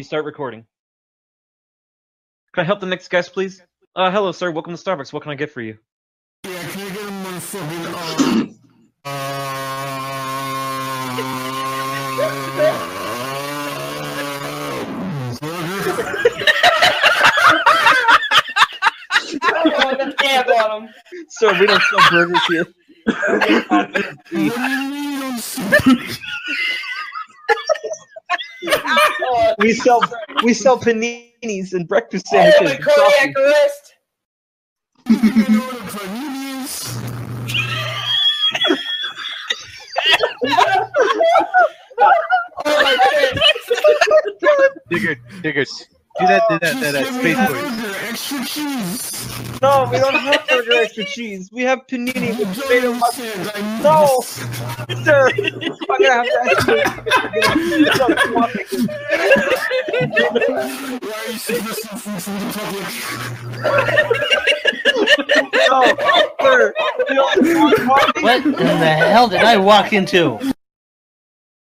You start recording. Can I help the next guest, please? Uh, hello, sir. Welcome to Starbucks. What can I get for you? Yeah, can I get a motherfucking the tab on him. Sir, we don't sell burgers here. What do you mean I'm sorry? We sell we sell paninis and breakfast the sandwiches. and coffee. cardiac arrest. You know what a panini is? Oh my god. Digger, diggers. Do that, do that, that, that Just space a voice. burger, extra cheese. No, we don't have burger extra cheese. We have panini with don't tomato mustard. No. Sir, I'm gonna have to ask. Why are you saying this in front the public? No, sir, we don't want coffee. What in the hell did I walk into?